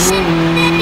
Shh.